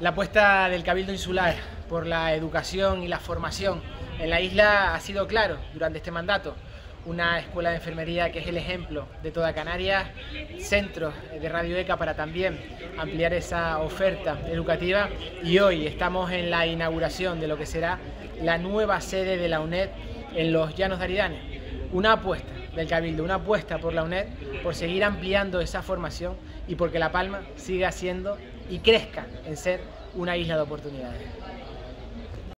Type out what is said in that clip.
La apuesta del Cabildo Insular por la educación y la formación en la isla ha sido claro durante este mandato. Una escuela de enfermería que es el ejemplo de toda Canarias, centros de Radio ECA para también ampliar esa oferta educativa y hoy estamos en la inauguración de lo que será la nueva sede de la UNED en los Llanos de Aridane. Una apuesta del Cabildo, una apuesta por la UNED por seguir ampliando esa formación y porque La Palma siga siendo y crezca en ser una isla de oportunidades.